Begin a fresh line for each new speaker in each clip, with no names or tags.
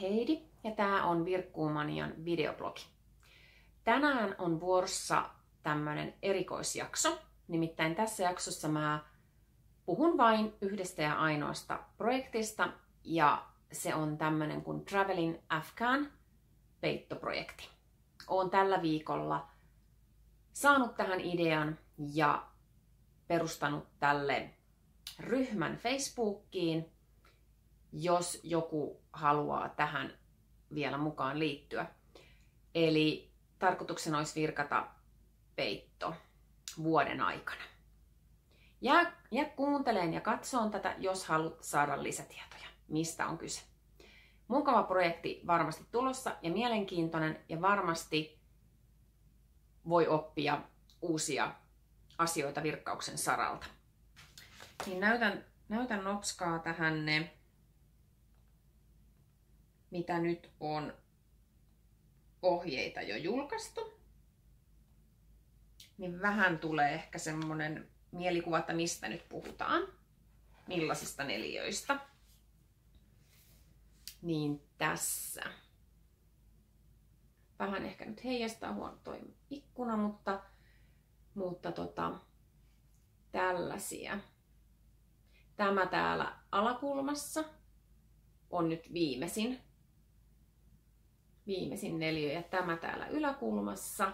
Heidi ja tämä on Virkkuumanian videoblogi. Tänään on vuorossa tämmöinen erikoisjakso. Nimittäin tässä jaksossa mä puhun vain yhdestä ja ainoasta projektista ja se on tämmöinen kuin Traveling Afghan peittoprojekti. Oon tällä viikolla saanut tähän idean ja perustanut tälle ryhmän Facebookiin, jos joku haluaa tähän vielä mukaan liittyä. Eli tarkoituksena olisi virkata peitto vuoden aikana. Ja, ja kuuntelen ja katsoon tätä, jos haluat saada lisätietoja, mistä on kyse. Mukava projekti varmasti tulossa ja mielenkiintoinen ja varmasti voi oppia uusia asioita virkkauksen saralta. Niin näytän, näytän nopskaa tähän ne, mitä nyt on ohjeita jo julkaistu. Niin vähän tulee ehkä semmonen mielikuva, että mistä nyt puhutaan, millaisista neliöistä. Niin tässä. Vähän ehkä nyt heijastaa huono toi ikkuna, mutta, mutta tota, tällaisia. Tämä täällä alakulmassa on nyt viimeisin, viimeisin neliö ja tämä täällä yläkulmassa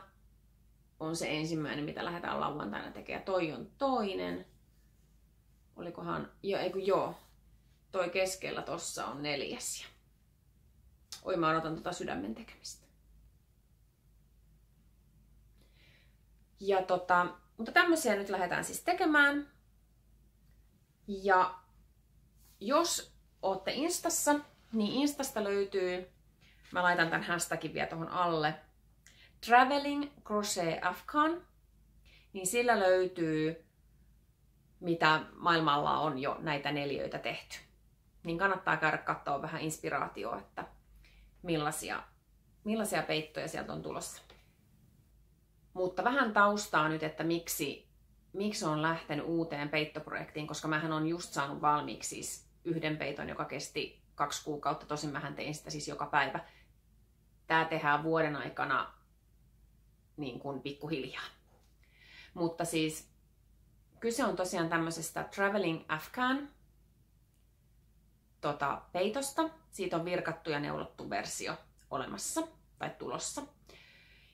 on se ensimmäinen, mitä lähdetään lauantaina tekemään. Toi on toinen. Olikohan, jo, ei kun joo, toi keskellä tossa on neljäs. Oi mä odotan tota sydämen tekemistä. Ja tota, mutta tämmöisiä nyt lähdetään siis tekemään. Ja jos olette Instassa, niin Instasta löytyy, mä laitan tämän hashtagin vielä tuohon alle, Traveling Crochet Afghan, niin sillä löytyy, mitä maailmalla on jo näitä neljöitä tehty. Niin kannattaa käydä katsoa vähän inspiraatioa, että millaisia, millaisia peittoja sieltä on tulossa. Mutta vähän taustaa nyt, että miksi, miksi on lähtenyt uuteen peittoprojektiin, koska mähän on just saanut valmiiksi siis yhden peiton, joka kesti kaksi kuukautta. Tosin mähän tein sitä siis joka päivä. Tämä tehdään vuoden aikana niin kuin pikkuhiljaa. Mutta siis kyse on tosiaan tämmöisestä Traveling Afghan tota, peitosta. Siitä on virkattu ja neulottu versio olemassa tai tulossa.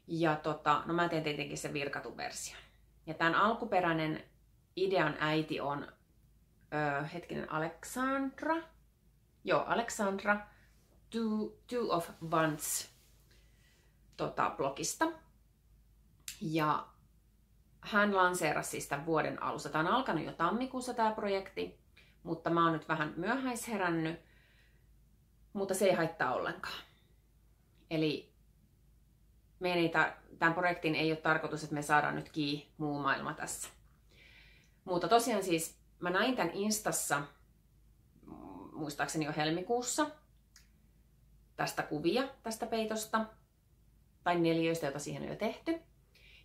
Ja tota, no mä teen tietenkin sen virkatun version. Ja tämän alkuperäinen idean äiti on, ö, hetkinen, Alexandra. Joo, Alexandra Two, two of Once tota, blogista. Ja hän lanseerasi siis tämän vuoden alussa. Tämä on alkanut jo tammikuussa tämä projekti, mutta mä oon nyt vähän myöhäisherännyt, mutta se ei haittaa ollenkaan. Eli meidän ei ta- tämän projektin ei ole tarkoitus, että me saadaan nyt kii muu maailma tässä. Mutta tosiaan siis mä näin tämän Instassa, muistaakseni jo helmikuussa, tästä kuvia tästä peitosta, tai neljöistä, joita siihen on jo tehty.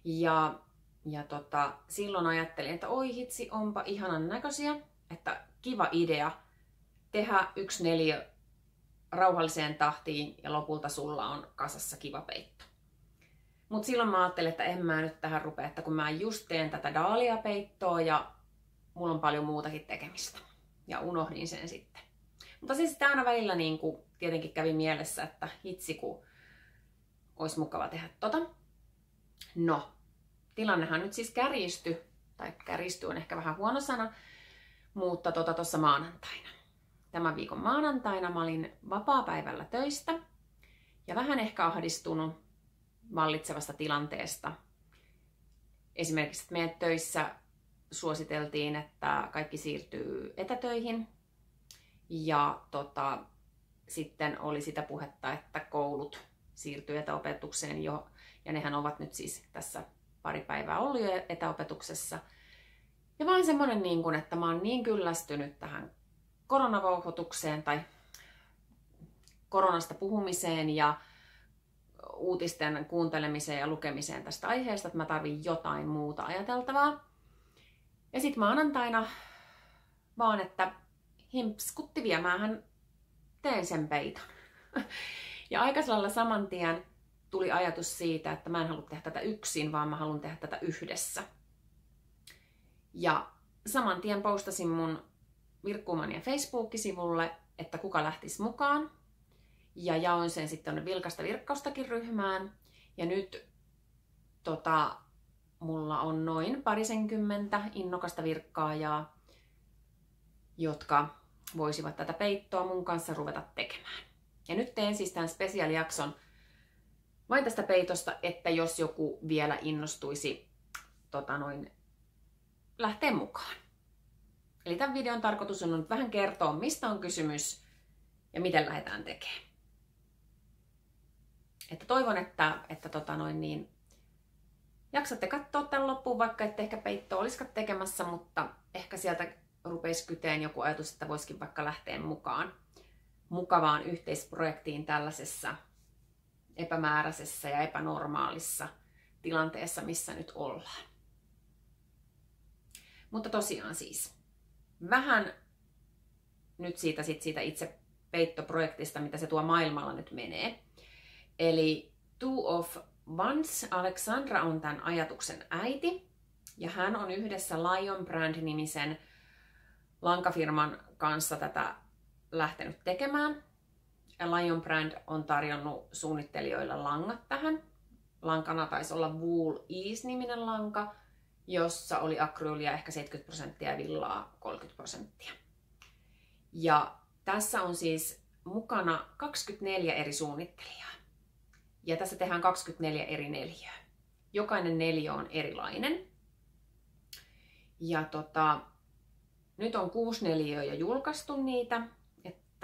Ja, ja tota, silloin ajattelin, että oi hitsi, onpa ihanan näköisiä, että kiva idea tehdä yksi neljä rauhalliseen tahtiin ja lopulta sulla on kasassa kiva peitto. Mutta silloin mä ajattelin, että en mä nyt tähän rupea, että kun mä just teen tätä daalia-peittoa ja mulla on paljon muutakin tekemistä. Ja unohdin sen sitten. Mutta siis sitä aina välillä niin kuin, tietenkin kävi mielessä, että hitsi kun olisi mukava tehdä tota. No, tilannehan nyt siis kärjisty, tai kärjisty on ehkä vähän huono sana, mutta tuossa tota maanantaina. Tämän viikon maanantaina mä olin vapaa-päivällä töistä ja vähän ehkä ahdistunut vallitsevasta tilanteesta. Esimerkiksi että meidän töissä suositeltiin, että kaikki siirtyy etätöihin ja tota, sitten oli sitä puhetta, että koulut siirtyy etäopetukseen jo, ja nehän ovat nyt siis tässä pari päivää ollut jo etäopetuksessa. Ja vaan semmoinen, niin kuin, että mä oon niin kyllästynyt tähän koronavauhoitukseen tai koronasta puhumiseen ja uutisten kuuntelemiseen ja lukemiseen tästä aiheesta, että mä tarvin jotain muuta ajateltavaa. Ja sitten maanantaina vaan, että himpskutti viemään teen sen peiton. Ja aika saman tien tuli ajatus siitä, että mä en halua tehdä tätä yksin, vaan mä haluan tehdä tätä yhdessä. Ja saman tien postasin mun Virkkuumania Facebook-sivulle, että kuka lähtisi mukaan. Ja jaoin sen sitten Vilkasta virkkaustakin ryhmään. Ja nyt tota, mulla on noin parisenkymmentä innokasta virkkaajaa, jotka voisivat tätä peittoa mun kanssa ruveta tekemään. Ja nyt teen siis tämän spesiaalijakson vain tästä peitosta, että jos joku vielä innostuisi tota noin, lähteä mukaan. Eli tämän videon tarkoitus on nyt vähän kertoa, mistä on kysymys ja miten lähdetään tekemään. Että toivon, että, että tota noin niin, jaksatte katsoa tämän loppuun, vaikka ette ehkä peittoa olisikaan tekemässä, mutta ehkä sieltä rupeisi kyteen joku ajatus, että voisikin vaikka lähteä mukaan mukavaan yhteisprojektiin tällaisessa epämääräisessä ja epänormaalissa tilanteessa, missä nyt ollaan. Mutta tosiaan siis, vähän nyt siitä, sit siitä itse peittoprojektista, mitä se tuo maailmalla nyt menee. Eli Two of Once, Alexandra on tämän ajatuksen äiti, ja hän on yhdessä Lion Brand-nimisen lankafirman kanssa tätä lähtenyt tekemään. Lion Brand on tarjonnut suunnittelijoille langat tähän. Lankana taisi olla Wool Ease-niminen lanka, jossa oli akryyliä ehkä 70 prosenttia ja villaa 30 prosenttia. Ja tässä on siis mukana 24 eri suunnittelijaa. Ja tässä tehdään 24 eri neliöä. Jokainen neliö on erilainen. Ja tota, nyt on kuusi neliöä jo julkaistu niitä,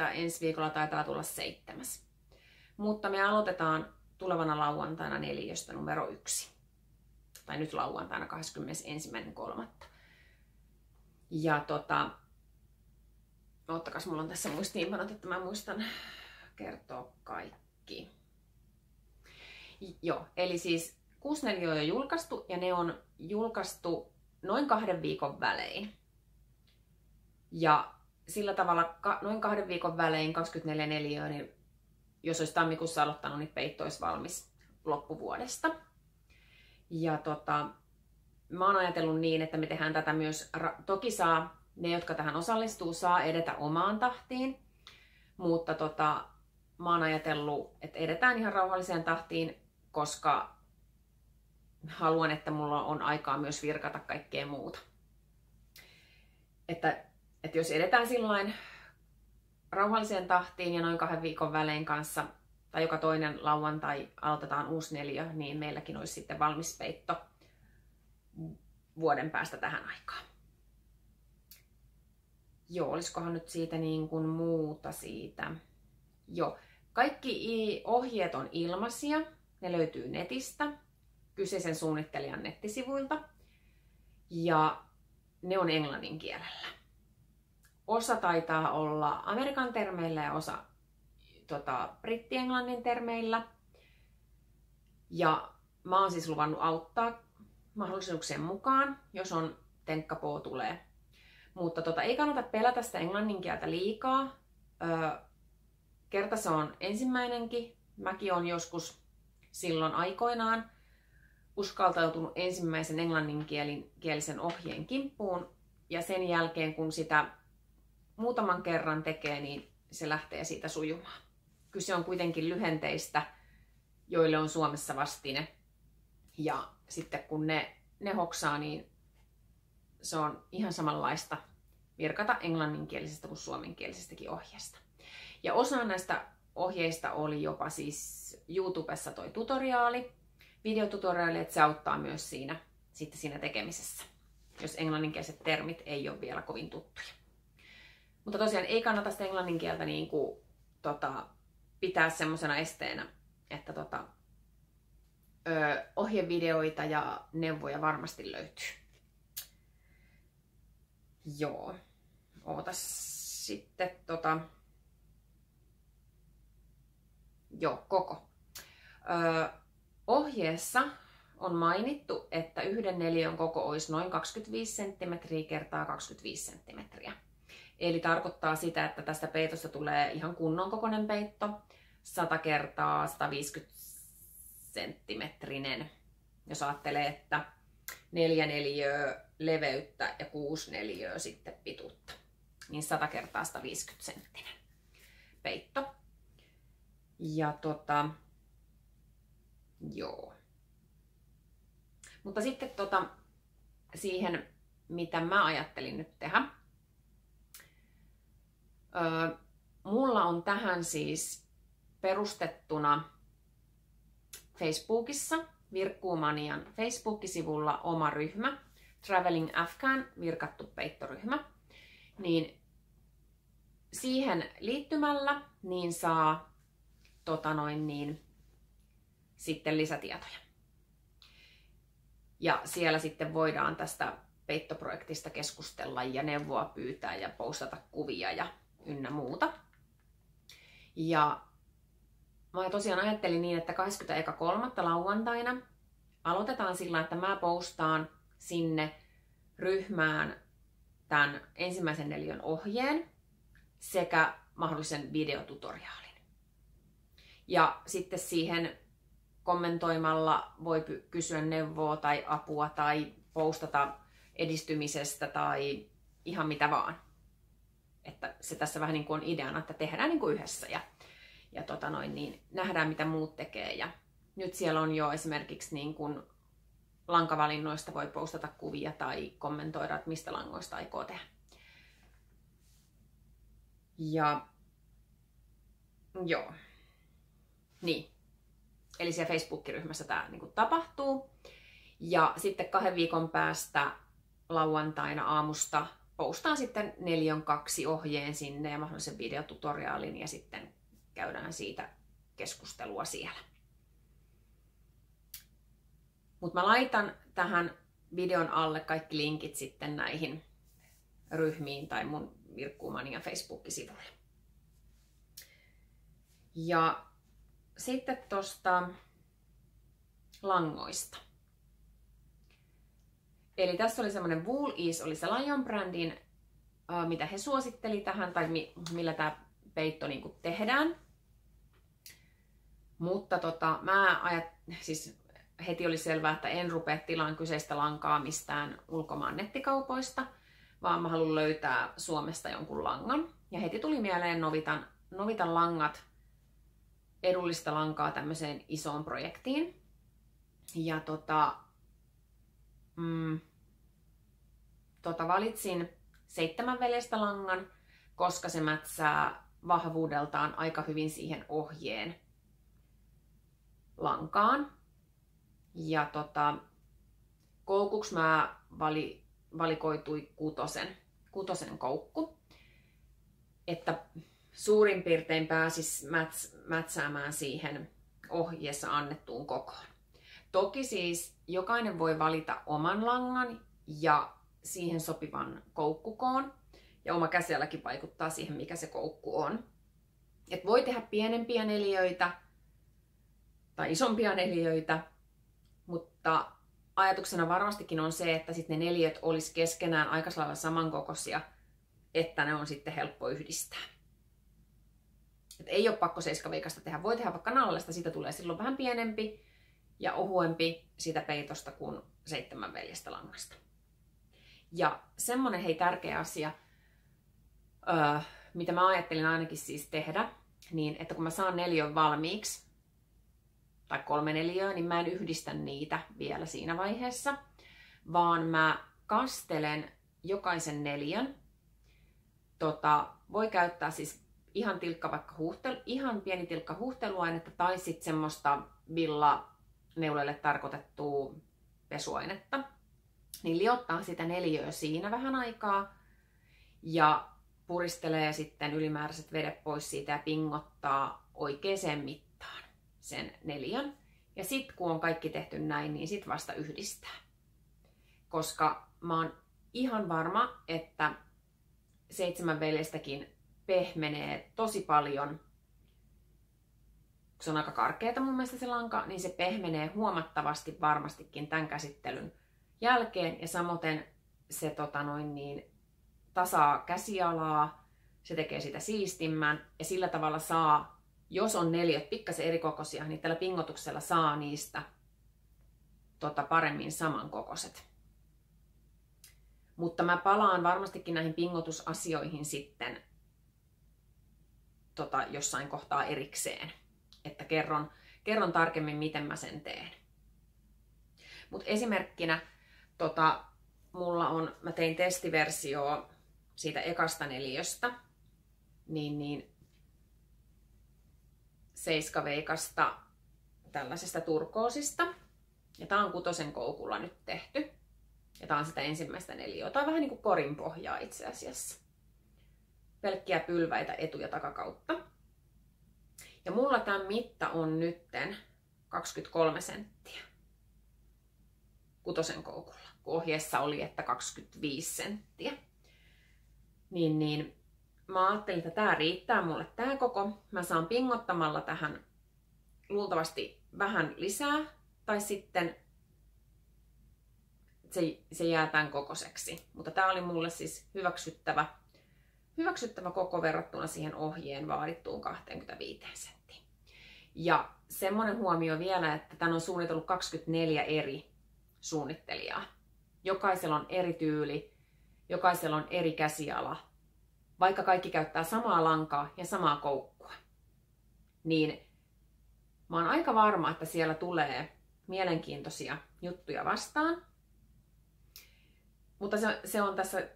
että ensi viikolla taitaa tulla seitsemäs. Mutta me aloitetaan tulevana lauantaina neliöstä numero yksi. Tai nyt lauantaina 21.3. Ja tota, ottakas, mulla on tässä muistiinpanot, että mä muistan kertoa kaikki. Joo, eli siis kuusi neliöä on jo julkaistu ja ne on julkaistu noin kahden viikon välein. Ja sillä tavalla ka- noin kahden viikon välein 24 neliöä, niin jos olisi tammikuussa aloittanut, niin peitto olisi valmis loppuvuodesta. Ja tota, mä oon ajatellut niin, että me tehdään tätä myös, toki saa, ne jotka tähän osallistuu, saa edetä omaan tahtiin, mutta tota, mä oon ajatellut, että edetään ihan rauhalliseen tahtiin, koska haluan, että mulla on aikaa myös virkata kaikkea muuta. Että että jos edetään sillain rauhalliseen tahtiin ja noin kahden viikon välein kanssa, tai joka toinen lauantai aloitetaan uusi neljä, niin meilläkin olisi sitten valmis peitto vuoden päästä tähän aikaan. Joo, olisikohan nyt siitä niin kuin muuta siitä. Joo, kaikki ohjeet on ilmaisia. Ne löytyy netistä, kyseisen suunnittelijan nettisivuilta. Ja ne on englannin kielellä osa taitaa olla Amerikan termeillä ja osa tota, britti-englannin termeillä. Ja mä oon siis luvannut auttaa mahdollisuuksien mukaan, jos on tenkkapoo tulee. Mutta tota, ei kannata pelätä sitä englannin kieltä liikaa. Öö, kerta se on ensimmäinenkin. Mäkin on joskus silloin aikoinaan uskaltautunut ensimmäisen englanninkielisen ohjeen kimppuun. Ja sen jälkeen, kun sitä muutaman kerran tekee, niin se lähtee siitä sujumaan. Kyse on kuitenkin lyhenteistä, joille on Suomessa vastine. Ja sitten kun ne, ne hoksaa, niin se on ihan samanlaista virkata englanninkielisestä kuin suomenkielisestäkin ohjeesta. Ja osa näistä ohjeista oli jopa siis YouTubessa toi tutoriaali, videotutoriaali, että se auttaa myös siinä, sitten siinä tekemisessä, jos englanninkieliset termit ei ole vielä kovin tuttuja. Mutta tosiaan ei kannata sitä englannin kieltä niin kuin, tota, pitää semmoisena esteenä, että tota, ö, ohjevideoita ja neuvoja varmasti löytyy. Joo. Ootas sitten tota... Joo, koko. Ö, ohjeessa on mainittu, että yhden neliön koko olisi noin 25 cm kertaa 25 cm. Eli tarkoittaa sitä, että tästä peitosta tulee ihan kunnon kokoinen peitto. 100 kertaa 150 senttimetrinen. Jos ajattelee, että neljä neliöä leveyttä ja kuusi neliöä sitten pituutta, niin 100 kertaa 150 senttinen peitto. Ja tota, joo. Mutta sitten tota, siihen, mitä mä ajattelin nyt tehdä. Mulla on tähän siis perustettuna Facebookissa, Virkkuumanian Facebook-sivulla oma ryhmä, Traveling Afghan, virkattu peittoryhmä. Niin siihen liittymällä niin saa tota noin niin, sitten lisätietoja. Ja siellä sitten voidaan tästä peittoprojektista keskustella ja neuvoa pyytää ja postata kuvia ja ynnä muuta. Ja mä tosiaan ajattelin niin, että 21.3. lauantaina aloitetaan sillä, että mä postaan sinne ryhmään tämän ensimmäisen neljän ohjeen sekä mahdollisen videotutoriaalin. Ja sitten siihen kommentoimalla voi kysyä neuvoa tai apua tai postata edistymisestä tai ihan mitä vaan. Että se tässä vähän niin kuin on ideana, että tehdään niin kuin yhdessä ja, ja tota noin, niin nähdään mitä muut tekee. Ja nyt siellä on jo esimerkiksi niin kuin lankavalinnoista voi postata kuvia tai kommentoida, että mistä langoista aikoo tehdä. Ja joo. Niin. Eli siellä Facebook-ryhmässä tämä niin kuin tapahtuu. Ja sitten kahden viikon päästä lauantaina aamusta postaan sitten neljän kaksi ohjeen sinne ja mahdollisen videotutoriaalin ja sitten käydään siitä keskustelua siellä. Mutta mä laitan tähän videon alle kaikki linkit sitten näihin ryhmiin tai mun Virkkuumania Facebook-sivulle. Ja sitten tuosta langoista. Eli tässä oli semmoinen Wool Ease, oli se Lion Brandin, mitä he suositteli tähän, tai millä tämä peitto niin tehdään. Mutta tota, mä ajat, siis heti oli selvää, että en rupea tilaan kyseistä lankaa mistään ulkomaan nettikaupoista, vaan mä haluan löytää Suomesta jonkun langan. Ja heti tuli mieleen Novitan, Novitan langat, edullista lankaa tämmöiseen isoon projektiin. Ja tota, mm, tota valitsin seitsemän veljestä langan, koska se mätsää vahvuudeltaan aika hyvin siihen ohjeen lankaan. Ja tota, koukuksi mä vali, valikoitui kutosen, kutosen koukku. Että suurin piirtein pääsis mäts, mätsäämään siihen ohjeessa annettuun kokoon. Toki siis jokainen voi valita oman langan ja siihen sopivan koukkukoon. Ja oma käsialläkin vaikuttaa siihen, mikä se koukku on. Et voi tehdä pienempiä neliöitä tai isompia neliöitä, mutta ajatuksena varmastikin on se, että sitten ne neliöt olisi keskenään aika lailla samankokoisia, että ne on sitten helppo yhdistää. Et ei ole pakko seiskaveikasta tehdä. Voi tehdä vaikka nallesta, siitä tulee silloin vähän pienempi ja ohuempi siitä peitosta kuin seitsemän veljestä langasta. Ja semmonen hei tärkeä asia, öö, mitä mä ajattelin ainakin siis tehdä, niin että kun mä saan neljön valmiiksi, tai kolme neliöä, niin mä en yhdistä niitä vielä siinä vaiheessa, vaan mä kastelen jokaisen neljän. Tota, voi käyttää siis ihan tilkka vaikka huuhtelu, ihan pieni tilkka huuhteluainetta tai sitten semmoista villa neulelle tarkoitettua pesuainetta. Niin liottaa sitä neliöä siinä vähän aikaa ja puristelee sitten ylimääräiset vedet pois siitä ja pingottaa oikeaan mittaan sen neljän. Ja sitten kun on kaikki tehty näin, niin sitten vasta yhdistää. Koska mä oon ihan varma, että seitsemän veljestäkin pehmenee tosi paljon. Se on aika karkeata mun mielestä se lanka, niin se pehmenee huomattavasti varmastikin tämän käsittelyn jälkeen. Ja samoin se tota noin, niin, tasaa käsialaa, se tekee sitä siistimmän ja sillä tavalla saa jos on neliöt pikkasen erikokoisia, niin tällä pingotuksella saa niistä tota, paremmin samankokoiset. Mutta mä palaan varmastikin näihin pingotusasioihin sitten tota, jossain kohtaa erikseen. Että kerron, kerron tarkemmin, miten mä sen teen. Mutta esimerkkinä tota, mulla on, mä tein testiversio siitä ekasta neliöstä, niin, niin seiskaveikasta tällaisesta turkoosista. Ja tää on kutosen koukulla nyt tehty. Ja tää on sitä ensimmäistä neliötä. Tää on vähän niin kuin korin pohjaa itse asiassa. Pelkkiä pylväitä etu- ja takakautta. Ja mulla tämän mitta on nytten 23 senttiä kutosen koukulla, kun ohjeessa oli, että 25 senttiä. Niin, niin mä ajattelin, että tämä riittää mulle tämä koko. Mä saan pingottamalla tähän luultavasti vähän lisää, tai sitten se, se jää tämän kokoiseksi. Mutta tämä oli mulle siis hyväksyttävä, hyväksyttävä koko verrattuna siihen ohjeen vaadittuun 25 senttiin. Ja semmoinen huomio vielä, että tämän on suunnitellut 24 eri suunnittelijaa. Jokaisella on eri tyyli, jokaisella on eri käsiala, vaikka kaikki käyttää samaa lankaa ja samaa koukkua. Niin mä oon aika varma, että siellä tulee mielenkiintoisia juttuja vastaan. Mutta se, se on tässä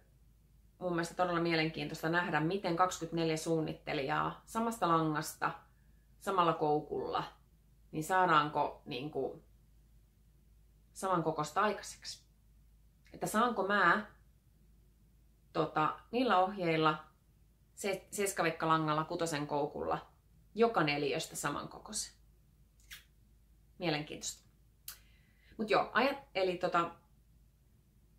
mun mielestä todella mielenkiintoista nähdä, miten 24 suunnittelijaa samasta langasta, samalla koukulla, niin saadaanko niin kuin, samankokoista aikaiseksi. Että saanko mä tota, niillä ohjeilla se, seskavikkalangalla kutosen koukulla joka neliöstä samankokoisen. Mielenkiintoista. Mutta joo, ajat, eli tota,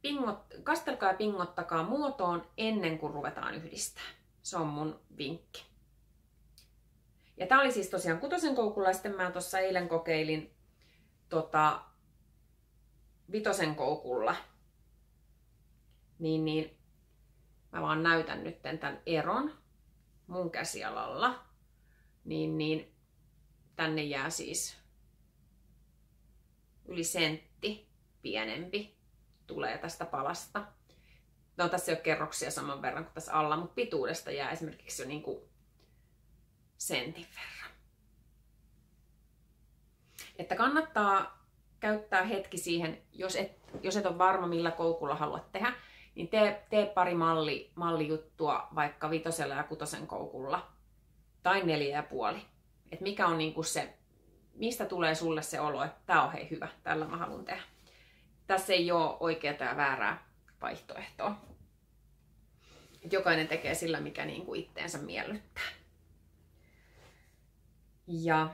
pingot, kastelkaa ja pingottakaa muotoon ennen kuin ruvetaan yhdistää. Se on mun vinkki. Ja tää oli siis tosiaan kutosen koukulla, sitten mä tuossa eilen kokeilin tota, vitosen koukulla. Niin, niin mä vaan näytän nyt tämän eron mun käsialalla. Niin, niin tänne jää siis yli sentti pienempi tulee tästä palasta. No tässä ei ole kerroksia saman verran kuin tässä alla, mutta pituudesta jää esimerkiksi jo niin kuin sentin verran. Että kannattaa käyttää hetki siihen, jos et, jos et ole varma millä koukulla haluat tehdä, niin tee, tee pari malli, mallijuttua vaikka vitosella ja kutosen koukulla tai neljä ja puoli. Et mikä on niinku se, mistä tulee sulle se olo, että tämä on hei hyvä, tällä mä haluan tehdä. Tässä ei ole oikeaa ja väärää vaihtoehtoa. Jokainen tekee sillä, mikä niinku itteensä miellyttää. Ja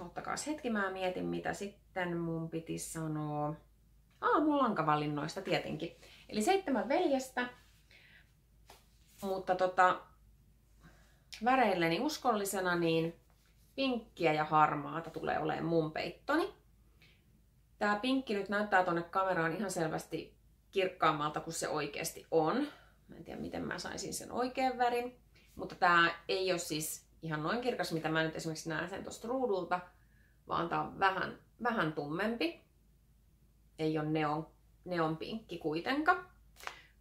ottakaa hetki, mä mietin mitä sitten mun piti sanoa. Aa, mun lankavalinnoista tietenkin. Eli seitsemän veljestä, mutta tota, väreilleni uskollisena niin pinkkiä ja harmaata tulee olemaan mun peittoni. Tää pinkki nyt näyttää tonne kameraan ihan selvästi kirkkaammalta kuin se oikeasti on. Mä en tiedä miten mä saisin sen oikean värin, mutta tää ei ole siis ihan noin kirkas, mitä mä nyt esimerkiksi näen sen tuosta ruudulta, vaan tää on vähän, vähän tummempi. Ei ole neon, neon pinkki kuitenkaan.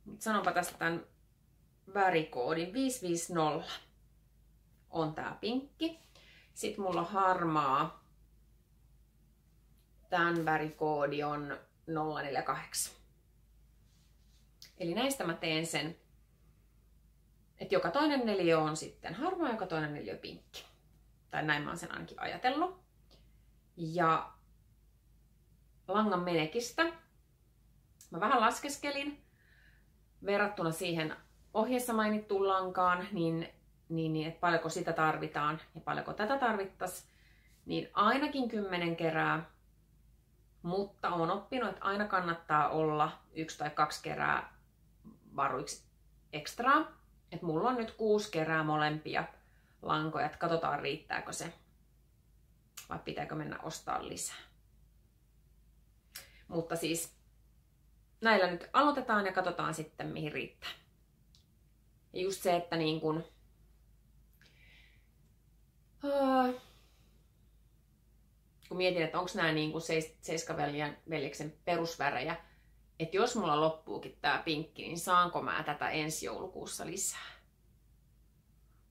Mutta sanonpa tästä tämän värikoodin 550 on tää pinkki. Sitten mulla on harmaa. Tämän värikoodi on 048. Eli näistä mä teen sen että joka toinen neliö on sitten harmaa, joka toinen neliö pinkki. Tai näin mä oon sen ainakin ajatellut. Ja langan menekistä mä vähän laskeskelin verrattuna siihen ohjeessa mainittuun lankaan, niin, niin, niin että paljonko sitä tarvitaan ja paljonko tätä tarvittaisiin, niin ainakin kymmenen kerää, mutta on oppinut, että aina kannattaa olla yksi tai kaksi kerää varuiksi ekstraa. Et mulla on nyt kuusi kerää molempia lankoja, että katsotaan riittääkö se vai pitääkö mennä ostaa lisää. Mutta siis näillä nyt aloitetaan ja katsotaan sitten mihin riittää. Ja just se, että niin kun, Uh, kun mietin, että onko nämä niin kuin Seiskaveljeksen perusvärejä, että jos mulla loppuukin tämä pinkki, niin saanko mä tätä ensi joulukuussa lisää?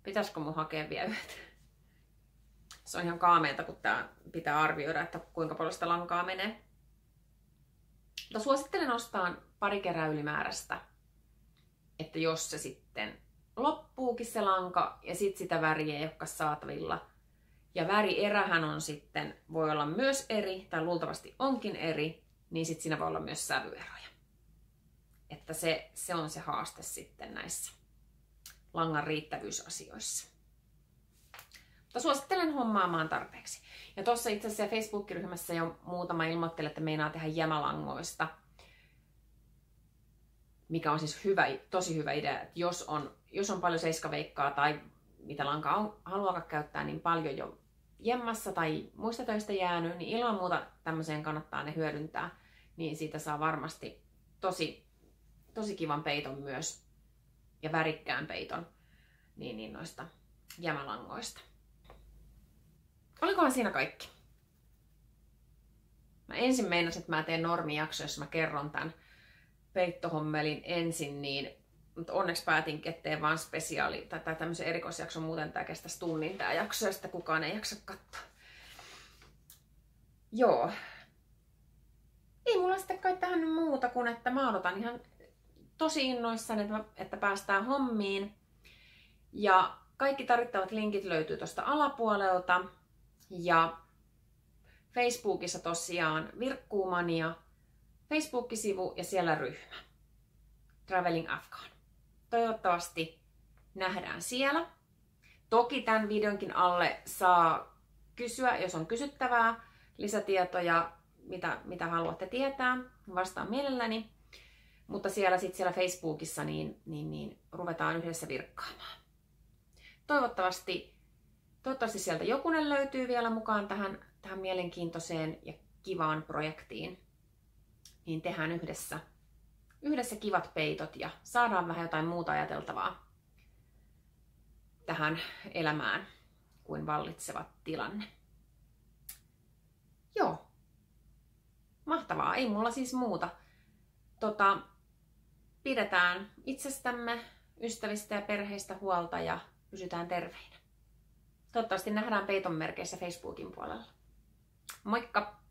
Pitäisikö mun hakea vielä yhtä? Se on ihan kaameelta, kun tää pitää arvioida, että kuinka paljon sitä lankaa menee. Mutta suosittelen ostaa pari kerää ylimääräistä, että jos se sitten loppuukin se lanka ja sitten sitä väriä ei olekaan saatavilla. Ja värierähän on sitten, voi olla myös eri, tai luultavasti onkin eri, niin sitten siinä voi olla myös sävyeroja. Että se, se on se haaste sitten näissä langan riittävyysasioissa. Mutta suosittelen hommaamaan tarpeeksi. Ja tuossa itse asiassa Facebook-ryhmässä jo muutama ilmoitteli, että meinaa tehdä jämälangoista, mikä on siis hyvä, tosi hyvä idea, että jos on, jos on paljon seiskaveikkaa tai mitä lankaa on, haluaa käyttää niin paljon jo jemmassa tai muista töistä jäänyt, niin ilman muuta tämmöiseen kannattaa ne hyödyntää, niin siitä saa varmasti tosi, tosi kivan peiton myös ja värikkään peiton niin, niin noista jämälangoista. Olikohan siinä kaikki? Mä ensin meinasin, että mä teen normijakso, jos mä kerron tämän peittohommelin ensin, niin mutta onneksi päätin, että teen vaan spesiaali tai, tai tämmöisen erikoisjakson, muuten tämä kestäisi tunnin tämä jakso ja sitten kukaan ei jaksa katsoa. Joo. Ei mulla sitten kai tähän muuta kuin, että mä odotan ihan tosi innoissani, että, että päästään hommiin. Ja kaikki tarvittavat linkit löytyy tuosta alapuolelta. Ja Facebookissa tosiaan Virkkuumania, Facebook-sivu ja siellä ryhmä. Traveling Afghan. Toivottavasti nähdään siellä. Toki tämän videonkin alle saa kysyä, jos on kysyttävää, lisätietoja, mitä, mitä haluatte tietää. Vastaan mielelläni. Mutta siellä sitten siellä Facebookissa niin, niin, niin ruvetaan yhdessä virkkaamaan. Toivottavasti, toivottavasti sieltä jokunen löytyy vielä mukaan tähän, tähän mielenkiintoiseen ja kivaan projektiin. Niin tehdään yhdessä yhdessä kivat peitot ja saadaan vähän jotain muuta ajateltavaa tähän elämään kuin vallitseva tilanne. Joo. Mahtavaa. Ei mulla siis muuta. Tota, pidetään itsestämme, ystävistä ja perheistä huolta ja pysytään terveinä. Toivottavasti nähdään peiton merkeissä Facebookin puolella. Moikka!